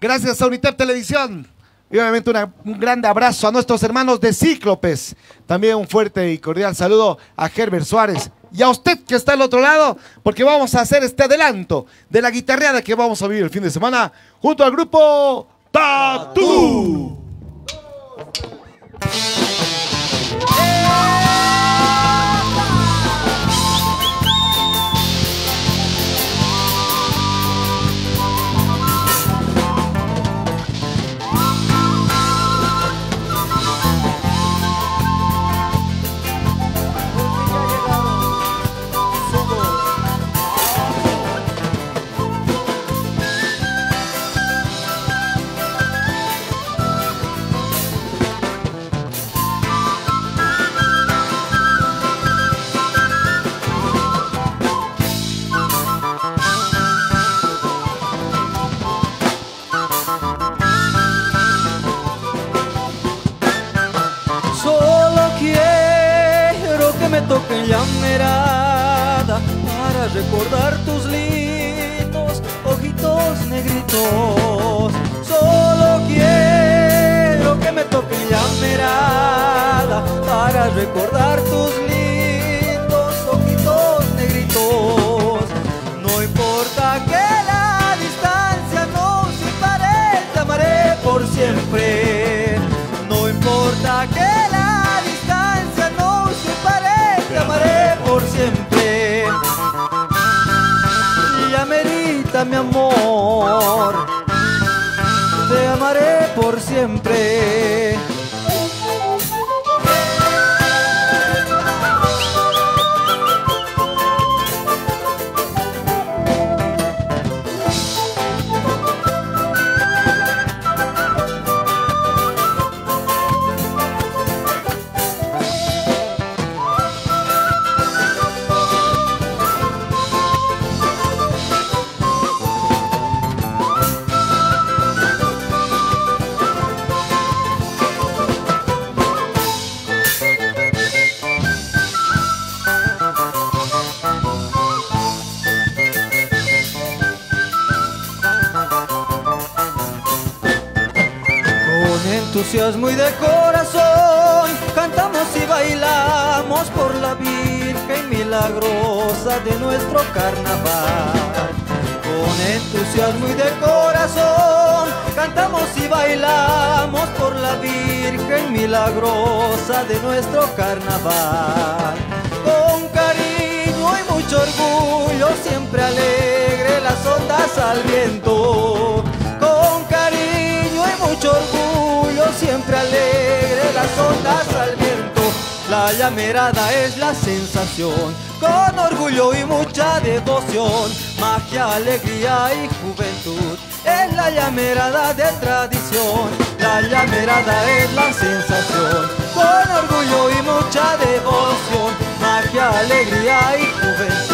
Gracias a Unitep Televisión. Y obviamente un grande abrazo a nuestros hermanos de Cíclopes. También un fuerte y cordial saludo a Herbert Suárez. Y a usted que está al otro lado, porque vamos a hacer este adelanto de la guitarreada que vamos a vivir el fin de semana junto al grupo Tatu. Toquen la mirada para recordar tus lindos ojitos negritos. Solo quiero que me toquen la mirada para recordar mi amor, te amaré por siempre. Entusiasmo y de corazón cantamos y bailamos por la Virgen milagrosa de nuestro carnaval. Con entusiasmo y de corazón cantamos y bailamos por la Virgen milagrosa de nuestro carnaval. Con cariño y mucho orgullo, siempre alegre las ondas al viento. La llamerada es la sensación, con orgullo y mucha devoción, magia, alegría y juventud. Es la llamerada de tradición, la llamerada es la sensación, con orgullo y mucha devoción, magia, alegría y juventud.